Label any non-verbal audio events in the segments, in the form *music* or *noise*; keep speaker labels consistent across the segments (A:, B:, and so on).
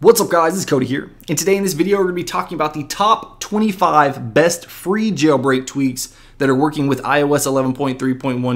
A: What's up guys, it's Cody here, and today in this video we're going to be talking about the top 25 best free jailbreak tweaks that are working with iOS 11.3.1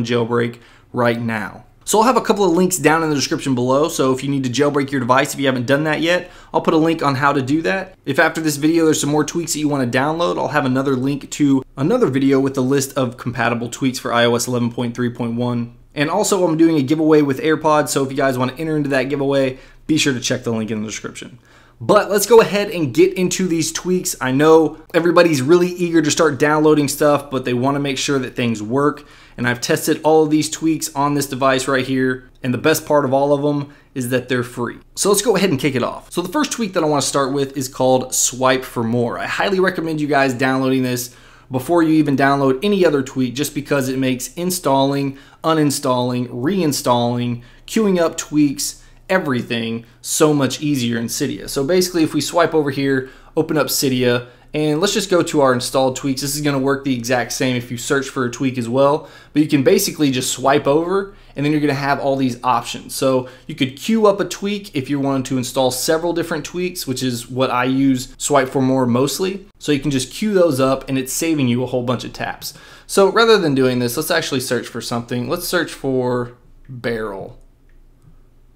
A: jailbreak right now. So I'll have a couple of links down in the description below, so if you need to jailbreak your device, if you haven't done that yet, I'll put a link on how to do that. If after this video there's some more tweaks that you want to download, I'll have another link to another video with the list of compatible tweaks for iOS 11.3.1 and also, I'm doing a giveaway with AirPods, so if you guys want to enter into that giveaway, be sure to check the link in the description. But let's go ahead and get into these tweaks. I know everybody's really eager to start downloading stuff, but they want to make sure that things work. And I've tested all of these tweaks on this device right here. And the best part of all of them is that they're free. So let's go ahead and kick it off. So the first tweak that I want to start with is called Swipe for More. I highly recommend you guys downloading this before you even download any other tweak just because it makes installing, uninstalling, reinstalling, queuing up tweaks, everything so much easier in Cydia. So basically if we swipe over here, open up Cydia, and let's just go to our installed tweaks. This is going to work the exact same if you search for a tweak as well. But you can basically just swipe over and then you're going to have all these options. So you could queue up a tweak if you wanted to install several different tweaks, which is what I use Swipe for More mostly. So you can just queue those up and it's saving you a whole bunch of taps. So rather than doing this, let's actually search for something. Let's search for barrel.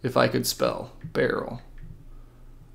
A: If I could spell barrel.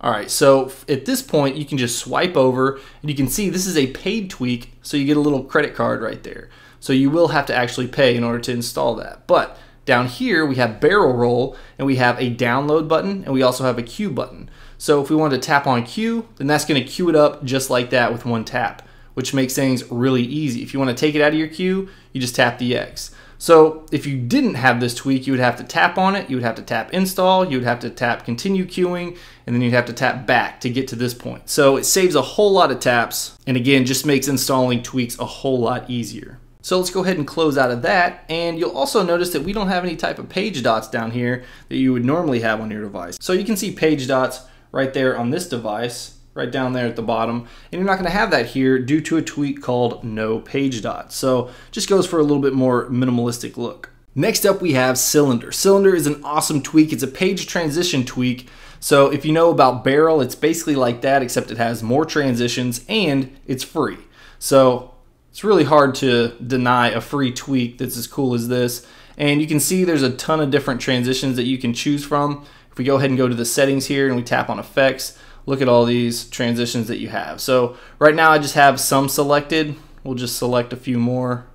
A: All right, so at this point, you can just swipe over and you can see this is a paid tweak, so you get a little credit card right there. So you will have to actually pay in order to install that. But down here, we have barrel roll and we have a download button and we also have a queue button. So if we want to tap on queue, then that's going to queue it up just like that with one tap, which makes things really easy. If you want to take it out of your queue, you just tap the X. So if you didn't have this tweak, you would have to tap on it, you would have to tap install, you would have to tap continue queuing, and then you'd have to tap back to get to this point. So it saves a whole lot of taps, and again, just makes installing tweaks a whole lot easier. So let's go ahead and close out of that, and you'll also notice that we don't have any type of page dots down here that you would normally have on your device. So you can see page dots right there on this device, right down there at the bottom. And you're not going to have that here due to a tweak called no page dot. So just goes for a little bit more minimalistic look. Next up we have Cylinder. Cylinder is an awesome tweak. It's a page transition tweak. So if you know about Barrel, it's basically like that except it has more transitions and it's free. So it's really hard to deny a free tweak that's as cool as this. And you can see there's a ton of different transitions that you can choose from. If we go ahead and go to the settings here and we tap on effects, look at all these transitions that you have. So right now I just have some selected. We'll just select a few more.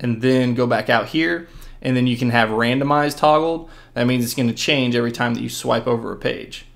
A: And then go back out here and then you can have randomized toggled. That means it's going to change every time that you swipe over a page.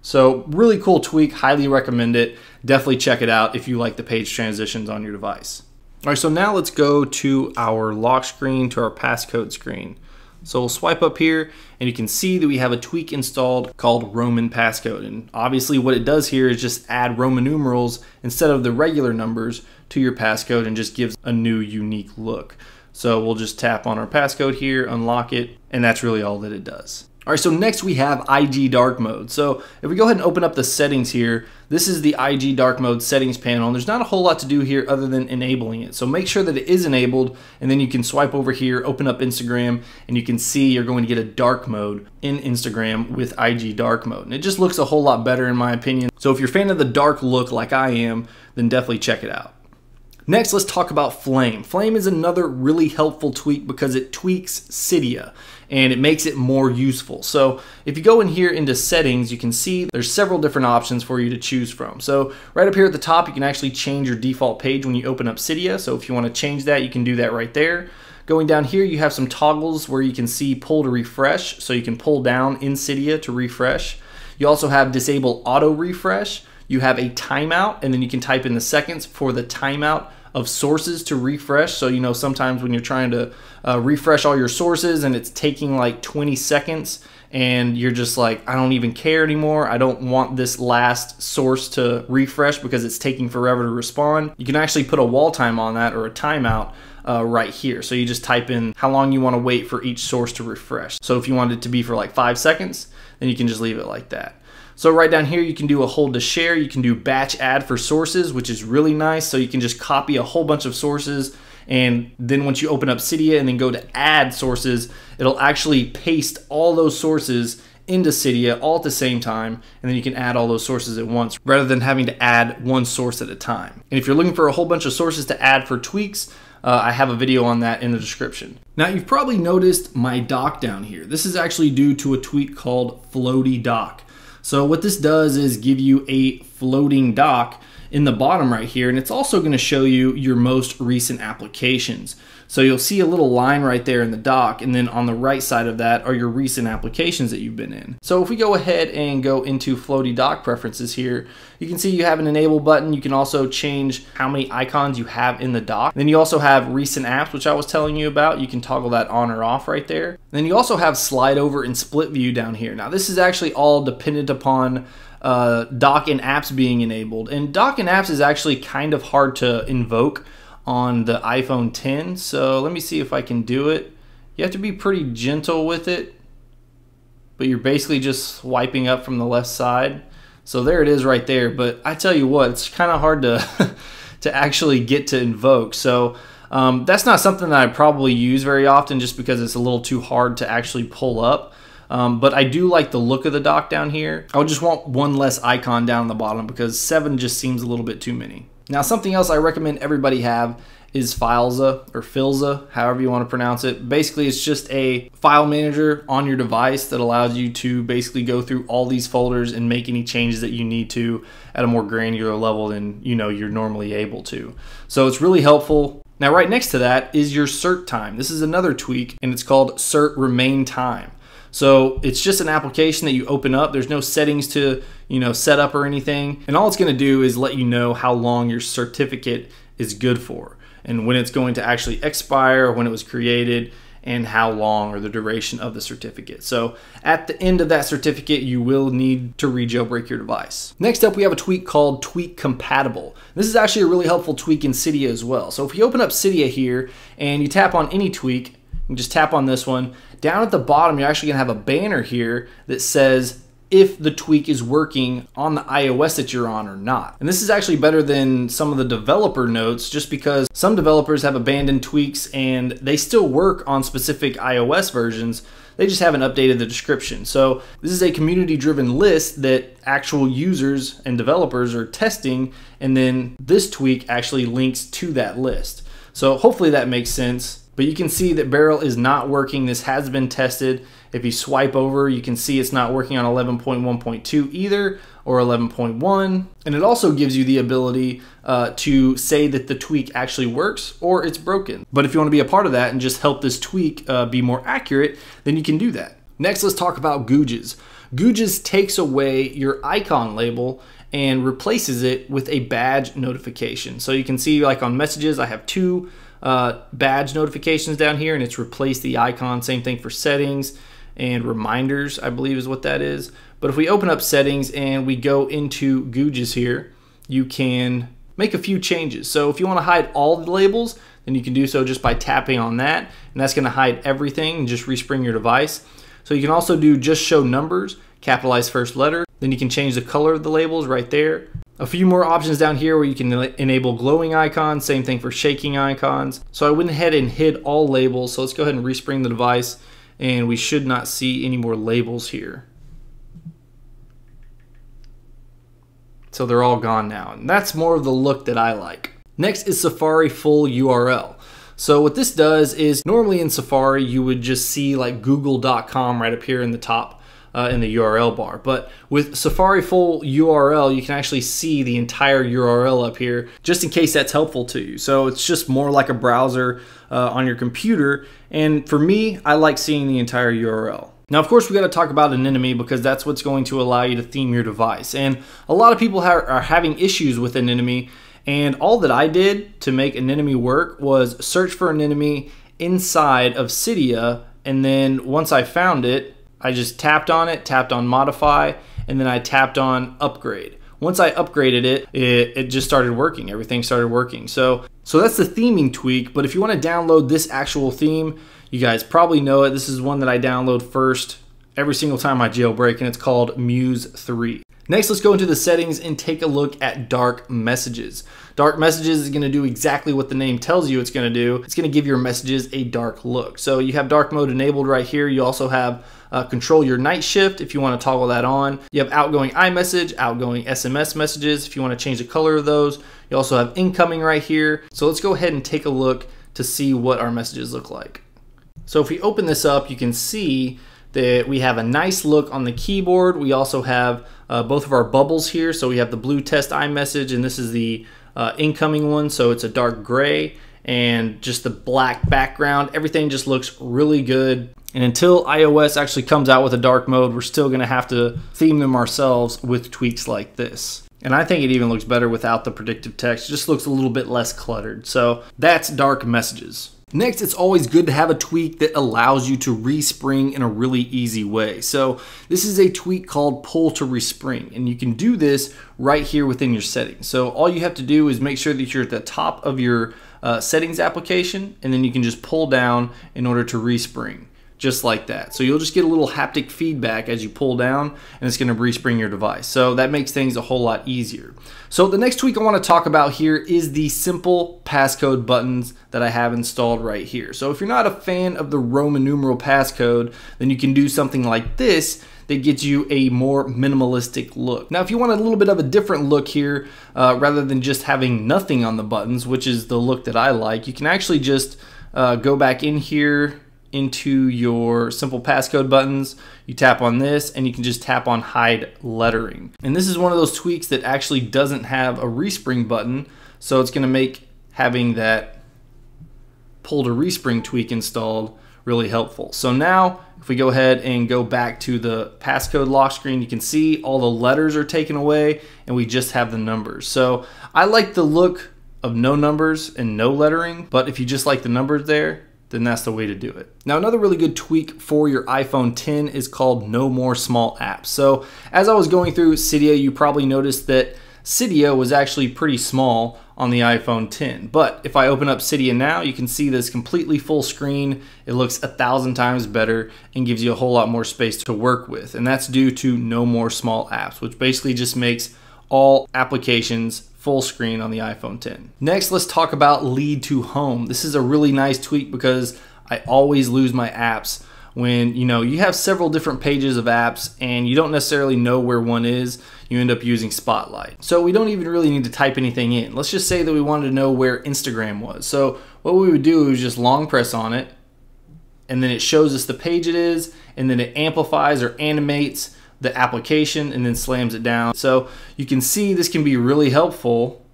A: So really cool tweak, highly recommend it. Definitely check it out if you like the page transitions on your device. All right, so now let's go to our lock screen, to our passcode screen. So we'll swipe up here and you can see that we have a tweak installed called Roman passcode. And obviously what it does here is just add Roman numerals instead of the regular numbers to your passcode and just gives a new unique look. So we'll just tap on our passcode here, unlock it, and that's really all that it does. All right, so next we have IG dark mode. So if we go ahead and open up the settings here, this is the IG dark mode settings panel. And there's not a whole lot to do here other than enabling it. So make sure that it is enabled and then you can swipe over here, open up Instagram, and you can see you're going to get a dark mode in Instagram with IG dark mode. And it just looks a whole lot better in my opinion. So if you're a fan of the dark look like I am, then definitely check it out. Next, let's talk about Flame. Flame is another really helpful tweak because it tweaks Cydia and it makes it more useful. So if you go in here into settings, you can see there's several different options for you to choose from. So right up here at the top, you can actually change your default page when you open up Cydia. So if you want to change that, you can do that right there. Going down here, you have some toggles where you can see pull to refresh. So you can pull down in Cydia to refresh. You also have disable auto refresh. You have a timeout, and then you can type in the seconds for the timeout of sources to refresh. So, you know, sometimes when you're trying to uh, refresh all your sources and it's taking like 20 seconds and you're just like, I don't even care anymore. I don't want this last source to refresh because it's taking forever to respond. You can actually put a wall time on that or a timeout uh, right here. So you just type in how long you want to wait for each source to refresh. So if you want it to be for like five seconds, then you can just leave it like that. So right down here, you can do a hold to share. You can do batch add for sources, which is really nice. So you can just copy a whole bunch of sources And then once you open up Cydia and then go to add sources, it'll actually paste all those sources into Cydia all at the same time, and then you can add all those sources at once rather than having to add one source at a time. And if you're looking for a whole bunch of sources to add for tweaks, uh, I have a video on that in the description. Now you've probably noticed my dock down here. This is actually due to a tweak called Floaty Dock. So what this does is give you a floating dock in the bottom right here, and it's also going to show you your most recent applications. So you'll see a little line right there in the dock, and then on the right side of that are your recent applications that you've been in. So if we go ahead and go into Floaty Dock preferences here, you can see you have an enable button. You can also change how many icons you have in the dock. Then you also have recent apps, which I was telling you about. You can toggle that on or off right there. Then you also have slide over and split view down here. Now this is actually all dependent upon uh, dock and apps being enabled. And dock and apps is actually kind of hard to invoke on the iPhone 10. So let me see if I can do it. You have to be pretty gentle with it, but you're basically just swiping up from the left side. So there it is right there. But I tell you what, it's kind of hard to *laughs* to actually get to invoke. So um, that's not something that I probably use very often just because it's a little too hard to actually pull up. Um, but I do like the look of the dock down here. I would just want one less icon down the bottom because seven just seems a little bit too many. Now something else I recommend everybody have is Filza or Filza, however you want to pronounce it. Basically, it's just a file manager on your device that allows you to basically go through all these folders and make any changes that you need to at a more granular level than you know you're normally able to. So it's really helpful. Now, right next to that is your cert time. This is another tweak, and it's called cert remain time. So it's just an application that you open up. There's no settings to, you know, set up or anything. And all it's going to do is let you know how long your certificate is good for and when it's going to actually expire, when it was created, and how long or the duration of the certificate. So at the end of that certificate, you will need to re-jailbreak your device. Next up, we have a tweak called Tweak Compatible. This is actually a really helpful tweak in Cydia as well. So if you open up Cydia here and you tap on any tweak, you just tap on this one, down at the bottom, you're actually gonna have a banner here that says if the tweak is working on the iOS that you're on or not. And this is actually better than some of the developer notes just because some developers have abandoned tweaks and they still work on specific iOS versions. They just haven't updated the description. So this is a community driven list that actual users and developers are testing and then this tweak actually links to that list. So hopefully that makes sense. But you can see that Barrel is not working. This has been tested. If you swipe over, you can see it's not working on 11.1.2 either or 11.1. And it also gives you the ability uh, to say that the tweak actually works or it's broken. But if you want to be a part of that and just help this tweak uh, be more accurate, then you can do that. Next, let's talk about Goodges. Goodges takes away your icon label and replaces it with a badge notification. So you can see like on messages, I have two uh, badge notifications down here and it's replaced the icon. Same thing for settings and reminders, I believe is what that is. But if we open up settings and we go into Goodges here, you can make a few changes. So if you want to hide all the labels, then you can do so just by tapping on that. And that's going to hide everything and just respring your device. So you can also do just show numbers, capitalize first letter. Then you can change the color of the labels right there. A few more options down here where you can enable glowing icons, same thing for shaking icons. So I went ahead and hid all labels. So let's go ahead and respring the device and we should not see any more labels here. So they're all gone now. And that's more of the look that I like. Next is Safari full URL. So what this does is normally in Safari you would just see like google.com right up here in the top uh, in the URL bar. But with Safari full URL, you can actually see the entire URL up here, just in case that's helpful to you. So it's just more like a browser uh, on your computer. And for me, I like seeing the entire URL. Now, of course, we got to talk about Anemone because that's what's going to allow you to theme your device. And a lot of people are having issues with Anemone. And all that I did to make Anemone work was search for Anemone inside of Cydia. And then once I found it, I just tapped on it, tapped on modify, and then I tapped on upgrade. Once I upgraded it, it, it, just started working. Everything started working. So, so that's the theming tweak. But if you want to download this actual theme, you guys probably know it. This is one that I download first every single time I jailbreak, and it's called Muse 3. Next, let's go into the settings and take a look at dark messages. Dark messages is gonna do exactly what the name tells you it's gonna do. It's gonna give your messages a dark look. So you have dark mode enabled right here. You also have uh, control your night shift if you want to toggle that on. You have outgoing iMessage, outgoing SMS messages if you want to change the color of those. You also have incoming right here. So let's go ahead and take a look to see what our messages look like. So if we open this up, you can see we have a nice look on the keyboard. We also have uh, both of our bubbles here. So we have the blue test iMessage and this is the uh, incoming one. So it's a dark gray and just the black background. Everything just looks really good. And until iOS actually comes out with a dark mode, we're still gonna have to theme them ourselves with tweaks like this. And I think it even looks better without the predictive text. It just looks a little bit less cluttered. So that's dark messages. Next, it's always good to have a tweak that allows you to respring in a really easy way. So this is a tweak called pull to respring, and you can do this right here within your settings. So all you have to do is make sure that you're at the top of your uh, settings application, and then you can just pull down in order to respring just like that. So you'll just get a little haptic feedback as you pull down and it's gonna respring your device. So that makes things a whole lot easier. So the next tweak I wanna talk about here is the simple passcode buttons that I have installed right here. So if you're not a fan of the Roman numeral passcode, then you can do something like this that gets you a more minimalistic look. Now, if you want a little bit of a different look here, uh, rather than just having nothing on the buttons, which is the look that I like, you can actually just uh, go back in here into your simple passcode buttons. You tap on this and you can just tap on hide lettering. And this is one of those tweaks that actually doesn't have a respring button. So it's gonna make having that pull to respring tweak installed really helpful. So now if we go ahead and go back to the passcode lock screen, you can see all the letters are taken away and we just have the numbers. So I like the look of no numbers and no lettering, but if you just like the numbers there, then that's the way to do it. Now another really good tweak for your iPhone 10 is called no more small apps. So as I was going through Cydia, you probably noticed that Cydia was actually pretty small on the iPhone 10. But if I open up Cydia now, you can see this completely full screen. It looks a thousand times better and gives you a whole lot more space to work with. And that's due to no more small apps, which basically just makes all applications full screen on the iPhone 10. Next, let's talk about lead to home. This is a really nice tweak because I always lose my apps when you know you have several different pages of apps and you don't necessarily know where one is you end up using spotlight so we don't even really need to type anything in let's just say that we wanted to know where instagram was so what we would do is just long press on it and then it shows us the page it is and then it amplifies or animates the application and then slams it down. So you can see this can be really helpful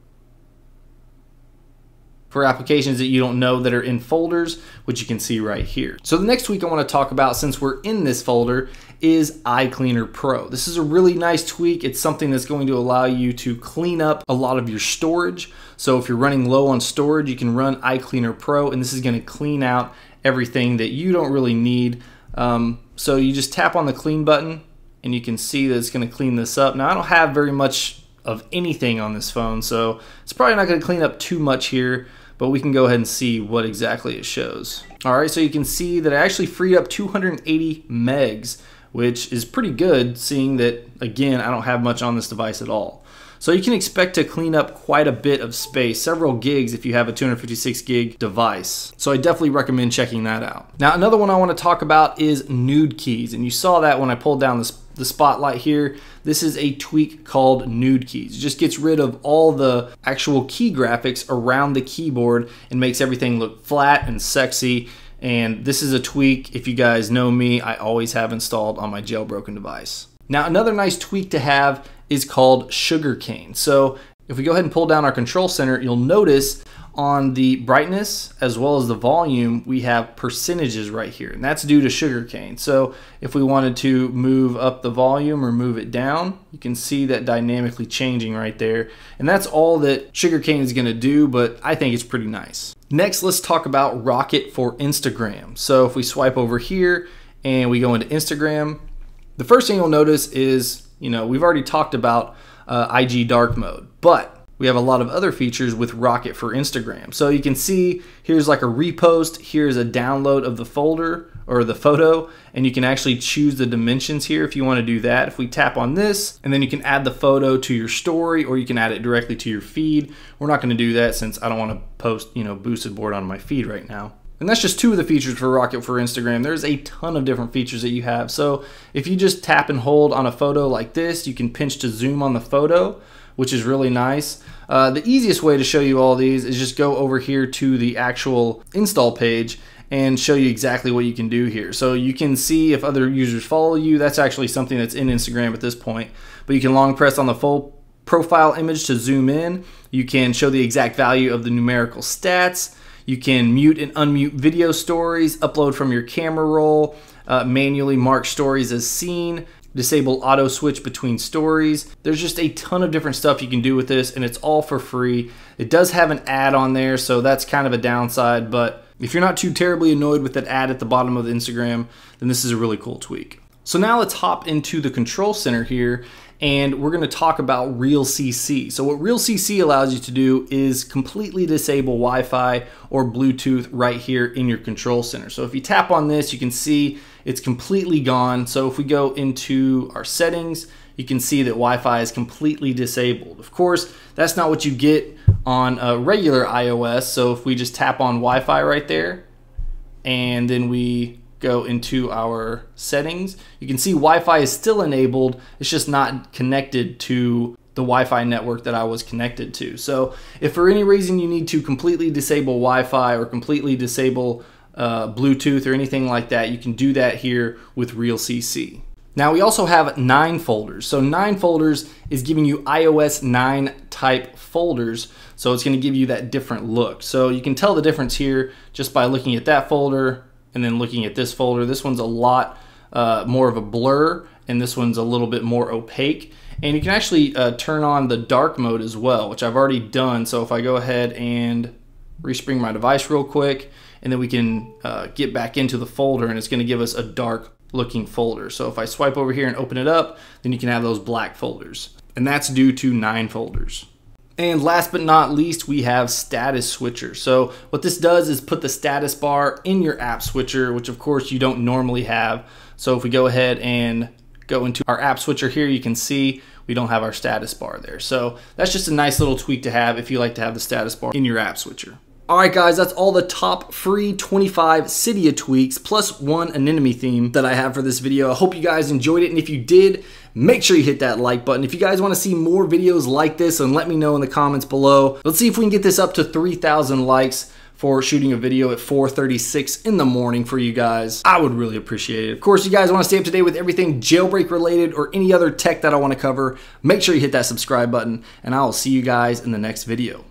A: for applications that you don't know that are in folders, which you can see right here. So the next tweak I wanna talk about since we're in this folder is iCleaner Pro. This is a really nice tweak. It's something that's going to allow you to clean up a lot of your storage. So if you're running low on storage, you can run iCleaner Pro and this is gonna clean out everything that you don't really need. Um, so you just tap on the clean button and you can see that it's going to clean this up. Now I don't have very much of anything on this phone, so it's probably not going to clean up too much here, but we can go ahead and see what exactly it shows. All right, so you can see that I actually freed up 280 megs, which is pretty good seeing that, again, I don't have much on this device at all. So you can expect to clean up quite a bit of space, several gigs if you have a 256 gig device. So I definitely recommend checking that out. Now another one I want to talk about is nude keys. And you saw that when I pulled down the spotlight here. This is a tweak called nude keys. It just gets rid of all the actual key graphics around the keyboard and makes everything look flat and sexy. And this is a tweak, if you guys know me, I always have installed on my jailbroken device. Now another nice tweak to have is called sugarcane. So if we go ahead and pull down our control center, you'll notice on the brightness as well as the volume, we have percentages right here, and that's due to sugarcane. So if we wanted to move up the volume or move it down, you can see that dynamically changing right there. And that's all that sugarcane is gonna do, but I think it's pretty nice. Next, let's talk about Rocket for Instagram. So if we swipe over here and we go into Instagram, the first thing you'll notice is you know, we've already talked about uh, IG dark mode, but we have a lot of other features with Rocket for Instagram. So you can see here's like a repost, here's a download of the folder or the photo and you can actually choose the dimensions here if you want to do that. If we tap on this and then you can add the photo to your story or you can add it directly to your feed. We're not going to do that since I don't want to post, you know, boosted board on my feed right now. And that's just two of the features for Rocket for Instagram. There's a ton of different features that you have. So if you just tap and hold on a photo like this, you can pinch to zoom on the photo, which is really nice. Uh, the easiest way to show you all these is just go over here to the actual install page and show you exactly what you can do here. So you can see if other users follow you. That's actually something that's in Instagram at this point. But you can long press on the full profile image to zoom in. You can show the exact value of the numerical stats. You can mute and unmute video stories, upload from your camera roll, uh, manually mark stories as seen, disable auto switch between stories. There's just a ton of different stuff you can do with this and it's all for free. It does have an ad on there, so that's kind of a downside, but if you're not too terribly annoyed with that ad at the bottom of the Instagram, then this is a really cool tweak. So now let's hop into the control center here and we're going to talk about Real CC. So what Real CC allows you to do is completely disable Wi-Fi or Bluetooth right here in your control center. So if you tap on this, you can see it's completely gone. So if we go into our settings, you can see that Wi-Fi is completely disabled. Of course, that's not what you get on a regular iOS. So if we just tap on Wi-Fi right there, and then we go into our settings, you can see Wi-Fi is still enabled. It's just not connected to the Wi-Fi network that I was connected to. So if for any reason you need to completely disable Wi-Fi or completely disable uh, Bluetooth or anything like that, you can do that here with RealCC. Now we also have nine folders. So nine folders is giving you iOS 9 type folders. So it's gonna give you that different look. So you can tell the difference here just by looking at that folder and then looking at this folder, this one's a lot uh, more of a blur and this one's a little bit more opaque. And you can actually uh, turn on the dark mode as well, which I've already done. So if I go ahead and respring my device real quick, and then we can uh, get back into the folder and it's gonna give us a dark looking folder. So if I swipe over here and open it up, then you can have those black folders. And that's due to nine folders. And last but not least, we have status switcher. So what this does is put the status bar in your app switcher, which of course you don't normally have. So if we go ahead and go into our app switcher here, you can see we don't have our status bar there. So that's just a nice little tweak to have if you like to have the status bar in your app switcher. Alright guys, that's all the top free 25 Cydia tweaks plus one anemone theme that I have for this video. I hope you guys enjoyed it and if you did, make sure you hit that like button. If you guys want to see more videos like this and let me know in the comments below. Let's see if we can get this up to 3,000 likes for shooting a video at 4.36 in the morning for you guys. I would really appreciate it. Of course, you guys want to stay up to date with everything jailbreak related or any other tech that I want to cover, make sure you hit that subscribe button and I will see you guys in the next video.